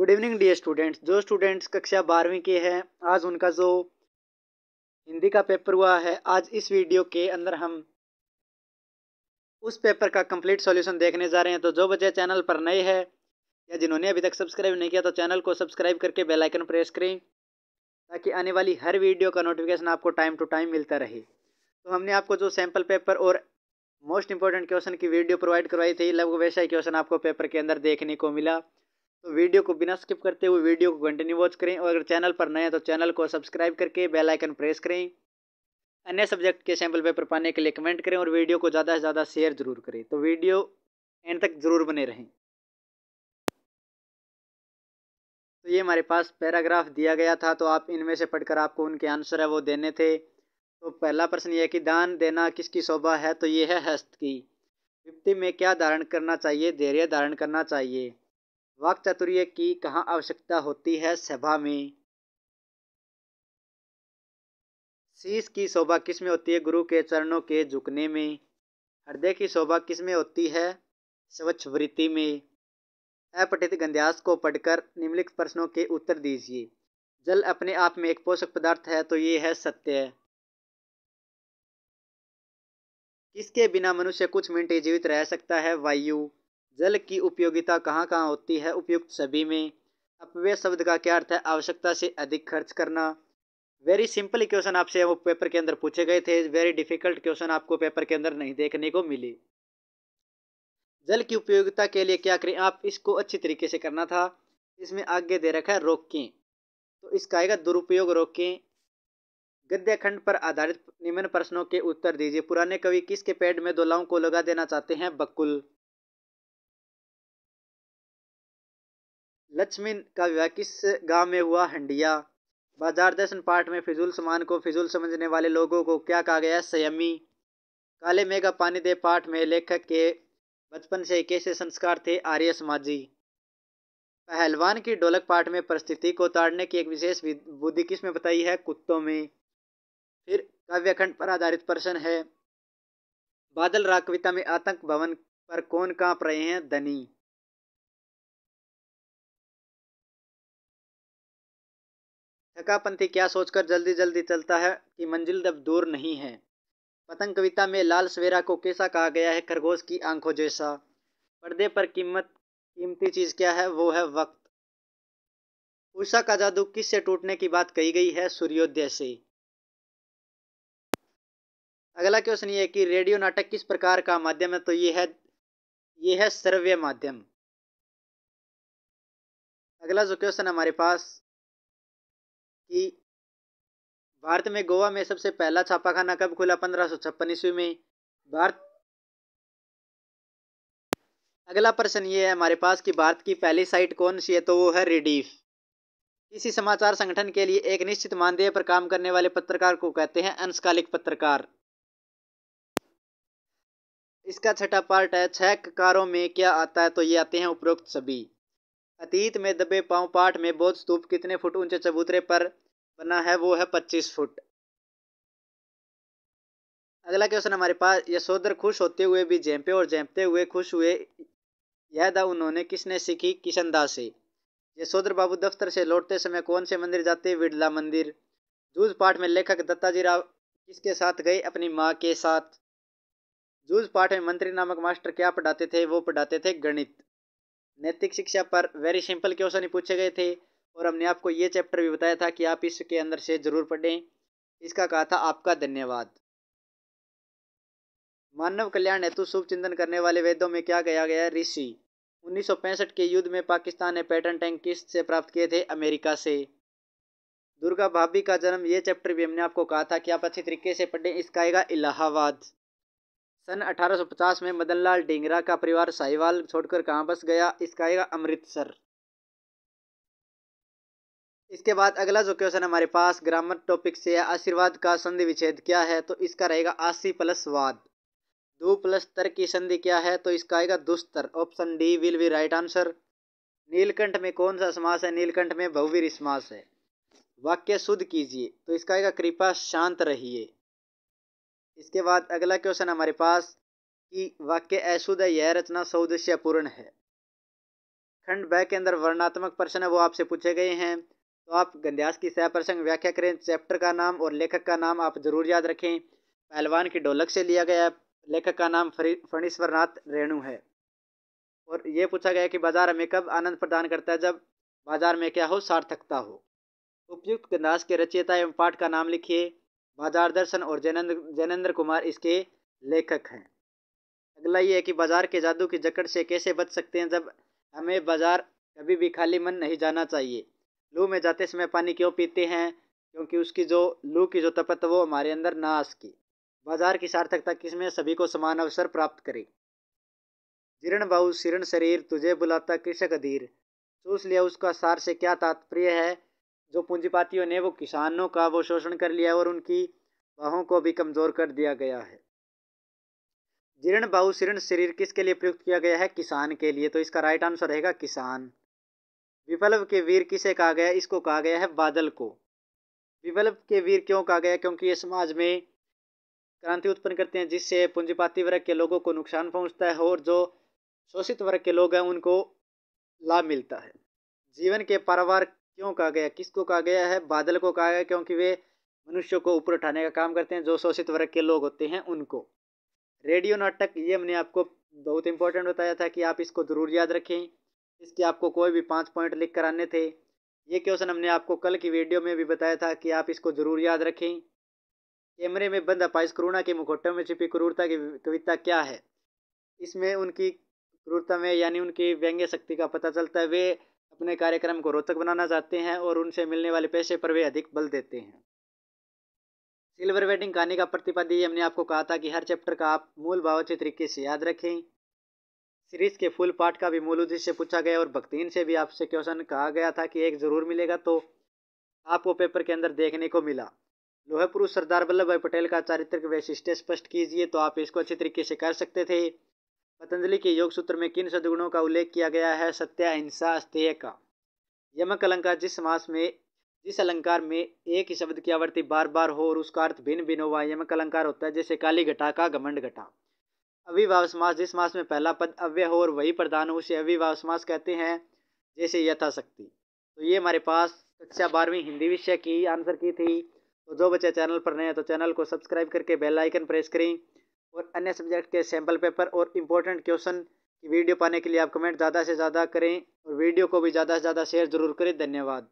Good evening dear students जो students कक्षा बारहवीं के हैं, आज उनका जो हिंदी का पेपर हुआ है, आज इस वीडियो के अंदर हम उस पेपर का कंप्लीट सॉल्यूशन देखने जा रहे हैं। तो जो बच्चे चैनल पर नए हैं या जिन्होंने अभी तक सब्सक्राइब नहीं किया तो चैनल को सब्सक्राइब करके बेल आइकन प्रेस करें, ताकि आने वाली हर वीडियो का नोटिफिकेशन आपको टाइम टू टाइम मिलता रहे। तो हमने आपको जो सैंपल पेपर और मोस्ट इंपॉर्टेंट क्वेश्चन की वीडियो प्रोवाइड करवाई थी, लगभग वैसा ही क्वेश्चन आपको पेपर के अंदर देखने को मिला। तो वीडियो को बिना स्किप करते हुए वीडियो को कंटिन्यू वॉच करें और अगर चैनल पर नए हैं तो चैनल को सब्सक्राइब करके बेल आइकन प्रेस करें। अन्य सब्जेक्ट के सैंपल पेपर पाने के लिए कमेंट करें और वीडियो को ज़्यादा से ज़्यादा शेयर ज़रूर करें। तो वीडियो एंड तक ज़रूर बने रहें। तो ये हमारे पास पैराग्राफ दिया गया था तो आप इनमें से पढ़कर आपको उनके आंसर है, वो देने थे। तो पहला प्रश्न ये है कि दान देना किसकी शोभा है? तो ये है हस्त की। विपत्ति में क्या धारण करना चाहिए? धैर्य धारण करना चाहिए। वाक चातुर्य की कहाँ आवश्यकता होती है सभा में? शीश की शोभा किसमें होती है? गुरु के चरणों के झुकने में। हृदय की शोभा किसमें होती है? स्वच्छ वृत्ति में। अपठित गंध्यास को पढ़कर निम्नलिखित प्रश्नों के उत्तर दीजिए। जल अपने आप में एक पोषक पदार्थ है तो ये है सत्य। किसके बिना मनुष्य कुछ मिनट जीवित रह सकता है? वायु। जल की उपयोगिता कहाँ कहाँ होती है? उपयुक्त सभी में। अपव्य शब्द का क्या अर्थ है? आवश्यकता से अधिक खर्च करना। वेरी सिंपल क्वेश्चन आपसे वो पेपर के अंदर पूछे गए थे। वेरी डिफ़िकल्ट क्वेश्चन आपको पेपर के अंदर नहीं देखने को मिली। जल की उपयोगिता के लिए क्या करें? आप इसको अच्छी तरीके से करना था। इसमें आगे दे रखा है रोकें। तो इसका आएगा दुरुपयोग रोकें। गद्य खंड पर आधारित निम्न प्रश्नों के उत्तर दीजिए। पुराने कवि किसके पेड़ में दोलाओं को लगा देना चाहते हैं? बकुल। लक्ष्मी का विवाह किस गाँव में हुआ? हंडिया। बाज़ार दर्शन पाठ में फिजूल समान को फिजूल समझने वाले लोगों को क्या कहा गया? संयमी। काले मेघा पानी दे पाठ में लेखक के बचपन से कैसे संस्कार थे आर्य समाजी। पहलवान की ढोलक पाठ में परिस्थिति को ताड़ने की एक विशेष बुद्धि किसमें बताई है? कुत्तों में। फिर काव्यखंड पर आधारित प्रश्न है, बादल राग कविता में आतंक भवन पर कौन काँप रहे हैं? धनी। थकापंथी क्या सोचकर जल्दी जल्दी चलता है कि मंजिल अब दूर नहीं है? पतंग कविता में लाल सवेरा को कैसा कहा गया है? खरगोश की आँखों जैसा। पर्दे पर कीमत, कीमती चीज़ क्या है? वो है वक्त। उषा का जादू किस से टूटने की बात कही गई है? सूर्योदय से। अगला क्वेश्चन ये कि रेडियो नाटक किस प्रकार का माध्यम है? तो ये है ये है श्रव्य माध्यम। अगला जो क्वेश्चन हमारे पास कि भारत में गोवा में सबसे पहला छापाखाना कब खुला? पंद्रह सौ छप्पन ईस्वी में। भारत अगला प्रश्न ये है हमारे पास कि भारत की पहली साइट कौन सी है? तो वो है रिडीफ किसी समाचार संगठन के लिए एक निश्चित मानदेय पर काम करने वाले पत्रकार को कहते हैं अंशकालिक पत्रकार। इसका छठा पार्ट है, छह कारों में क्या आता है? तो ये आते हैं उपरोक्त सभी। अतीत में दबे पाँव पाठ में बौद्ध स्तूप कितने फुट ऊँचे चबूतरे पर बना है वो है पच्चीस फुट। अगला क्वेश्चन हमारे पास यशोधर खुश होते हुए भी जेंपे और जेंपते हुए खुश हुए, यह दा उन्होंने किसने सीखी? किशन दास से। यशोधर बाबू दफ्तर से लौटते समय कौन से मंदिर जाते? विड़ला मंदिर। जूझ पाठ में लेखक दत्ताजी राव किसके साथ गए? अपनी माँ के साथ। जूझ पाठ में मंत्री नामक मास्टर क्या पढ़ाते थे? वो पढ़ाते थे गणित। नैतिक शिक्षा पर वेरी सिंपल क्वेश्चन ही पूछे गए थे और हमने आपको ये चैप्टर भी बताया था कि आप इसके अंदर से ज़रूर पढ़ें। इसका कहा था, आपका धन्यवाद। मानव कल्याण हेतु शुभ चिंतन करने वाले वेदों में क्या कहा गया ऋषि 1965 के युद्ध में पाकिस्तान ने पैटर्न टैंक किस से प्राप्त किए थे? अमेरिका से। दुर्गा भाभी का जन्म, ये चैप्टर भी हमने आपको कहा था कि आप अच्छी तरीके से पढ़ें, इसका आएगा इलाहाबाद। सन 1850 में मदनलाल ढींगरा का परिवार साहिवाल छोड़कर कहाँ बस गया? इसका आएगा अमृतसर। इसके बाद अगला जो क्वेश्चन हमारे पास ग्रामर टॉपिक से है, आशीर्वाद का संधि विच्छेद क्या है? तो इसका रहेगा आशी प्लस वाद। दो प्लस तर की संधि क्या है? तो इसका आएगा दुस्तर। Option D will be right answer Neelkanth में कौन सा समास है? नीलकंठ में बहुवीर समास है। वाक्य शुद्ध कीजिए। तो इसका आएगा कृपा शांत रहिए। इसके बाद अगला क्वेश्चन हमारे पास कि वाक्य अशुद्ध यह रचना सौदृश्यपूर्ण है। खंड ब के अंदर वर्णात्मक प्रश्न है वो आपसे पूछे गए हैं। तो आप गंध्यास की सह प्रसंग व्याख्या करें, चैप्टर का नाम और लेखक का नाम आप ज़रूर याद रखें। पहलवान की ढोलक से लिया गया लेखक का नाम फणीश्वरनाथ रेणु है। और ये पूछा गया कि बाज़ार हमें कब आनंद प्रदान करता है, जब बाज़ार में क्या हो, सार्थकता हो। उपयुक्त गंधास के रचयिता एवं पाठ का नाम लिखिए। बाज़ार दर्शन और जैनेन्द्र जैनेन्द्र कुमार इसके लेखक हैं। अगला ये है कि बाज़ार के जादू की जकड़ से कैसे बच सकते हैं जब हमें बाज़ार कभी भी खाली मन नहीं जाना चाहिए? लू में जाते समय पानी क्यों पीते हैं? क्योंकि उसकी जो, लू की जो तपत वो हमारे अंदर ना आ सके बाज़ार की सार्थकता किसमें? सभी को समान अवसर प्राप्त करे। जीर्ण बाहु शिरण शरीर, तुझे बुलाता कृषक अधीर। चूस लिया उसका सार से क्या तात्पर्य है? जो पूंजीपातियों ने वो किसानों का वो शोषण कर लिया और उनकी बाहों को भी कमज़ोर कर दिया गया है। जीर्ण बाहु शीर्ण शरीर किसके लिए प्रयुक्त किया गया है? किसान के लिए। तो इसका राइट आंसर रहेगा किसान। विप्लव के वीर किसे कहा गया इसको कहा गया है बादल को। विप्लव के वीर क्यों कहा गया क्योंकि ये समाज में क्रांति उत्पन्न करते हैं, जिससे पूंजीपाती वर्ग के लोगों को नुकसान पहुँचता है और जो शोषित वर्ग के लोग हैं, उनको लाभ मिलता है। जीवन के पारिवार क्यों कहा गया? किसको कहा गया है? बादल को कहा गया क्योंकि वे मनुष्यों को ऊपर उठाने का काम करते हैं, जो शोषित वर्ग के लोग होते हैं उनको। रेडियो नाटक, ये हमने आपको बहुत इंपॉर्टेंट बताया था कि आप इसको ज़रूर याद रखें। इसके आपको कोई भी पाँच पॉइंट लिख कर आने थे। ये क्वेश्चन हमने आपको कल की वीडियो में भी बताया था कि आप इसको ज़रूर याद रखें। कैमरे में बंद अपाइस करुणा के मुखोटों में छिपी क्रूरता की कविता क्या है? इसमें उनकी क्रूरता में यानी उनकी व्यंग्य शक्ति का पता चलता है। वे अपने कार्यक्रम को रोचक बनाना चाहते हैं और उनसे मिलने वाले पैसे पर वे अधिक बल देते हैं। सिल्वर वेडिंग कहानी का प्रतिपादी हमने आपको कहा था कि हर चैप्टर का आप मूल भाव अच्छे तरीके से याद रखें। सीरीज़ के फुल पार्ट का भी मूल उद्देश्य पूछा गया और भक्तिन से भी आपसे क्वेश्चन कहा गया था कि एक ज़रूर मिलेगा तो आपको पेपर के अंदर देखने को मिला। लोहे पुरुष सरदार वल्लभ भाई पटेल का चारित्रिक वैशिष्ट स्पष्ट कीजिए तो आप इसको अच्छे तरीके से कर सकते थे। पतंजलि के योग सूत्र में किन सदगुणों का उल्लेख किया गया है? सत्य अहिंसा अस्तेय का। यमक अलंकार जिस समास में, जिस अलंकार में एक ही शब्द की आवृत्ति बार बार हो और उसका अर्थ भिन्न भिन्न हुआ यमक अलंकार होता है, जैसे काली घटा का घमंड घटा। अविभाव समास जिस मास में पहला पद अव्य हो और वही प्रधान हो, उसे अविभाव समास कहते हैं, जैसे यथाशक्ति। तो ये हमारे पास कक्षा बारहवीं हिंदी विषय की आंसर की थी। तो जो बच्चे चैनल पर नए हैं तो चैनल को सब्सक्राइब करके बेल आइकन प्रेस करें। और अन्य सब्जेक्ट के सैंपल पेपर और इम्पोर्टेंट क्वेश्चन की वीडियो पाने के लिए आप कमेंट ज़्यादा से ज़्यादा करें और वीडियो को भी ज़्यादा से ज़्यादा शेयर ज़रूर करें। धन्यवाद।